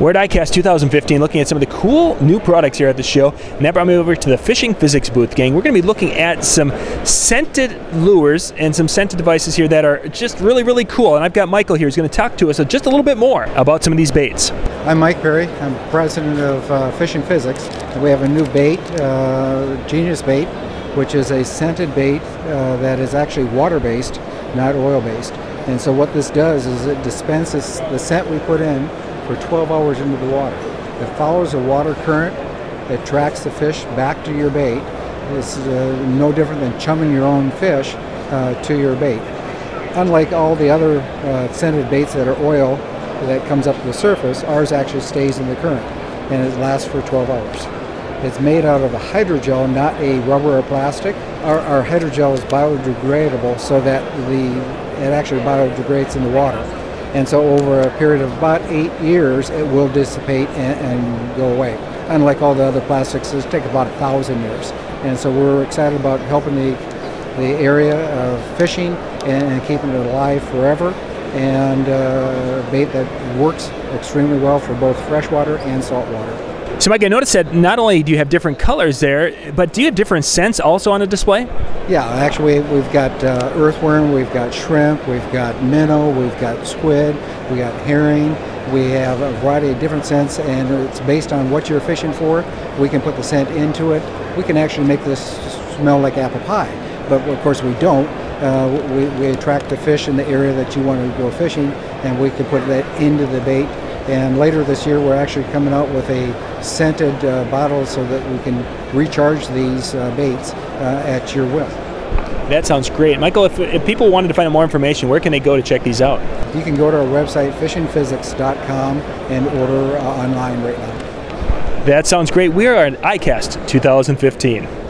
We're at ICAST 2015 looking at some of the cool new products here at the show. And that brought me over to the Fishing Physics booth, gang. We're going to be looking at some scented lures and some scented devices here that are just really, really cool. And I've got Michael here who's going to talk to us just a little bit more about some of these baits. I'm Mike Perry. I'm president of uh, Fishing Physics. And we have a new bait, uh, Genius Bait, which is a scented bait uh, that is actually water-based, not oil-based. And so what this does is it dispenses the scent we put in for 12 hours into the water. It follows a water current, it tracks the fish back to your bait. It's uh, no different than chumming your own fish uh, to your bait. Unlike all the other uh, scented baits that are oil that comes up to the surface, ours actually stays in the current and it lasts for 12 hours. It's made out of a hydrogel, not a rubber or plastic. Our, our hydrogel is biodegradable so that the it actually biodegrades in the water. And so over a period of about eight years, it will dissipate and, and go away. Unlike all the other plastics, it take about a thousand years. And so we're excited about helping the, the area of fishing and, and keeping it alive forever and uh, bait that works extremely well for both freshwater and saltwater. So, Mike, I noticed that not only do you have different colors there, but do you have different scents also on the display? Yeah, actually, we've got uh, earthworm, we've got shrimp, we've got minnow, we've got squid, we got herring. We have a variety of different scents, and it's based on what you're fishing for. We can put the scent into it. We can actually make this smell like apple pie, but of course we don't. Uh, we, we attract the fish in the area that you want to go fishing, and we can put that into the bait and later this year, we're actually coming out with a scented uh, bottle so that we can recharge these uh, baits uh, at your will. That sounds great. Michael, if, if, people wanted to find out more information, where can they go to check these out? You can go to our website, fishingphysics.com, and order uh, online right now. That sounds great. We are at ICAST 2015.